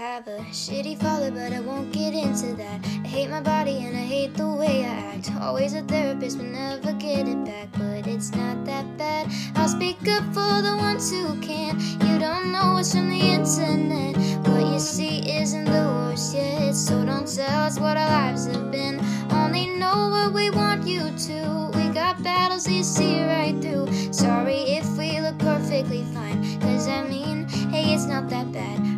have a shitty father, but I won't get into that. I hate my body and I hate the way I act. Always a therapist, but never get it back. But it's not that bad. I'll speak up for the ones who can. You don't know what's from the internet. What you see isn't the worst yet. So don't tell us what our lives have been. Only know what we want you to. We got battles you see right through. Sorry if we look perfectly fine. Cause I mean, hey, it's not that bad.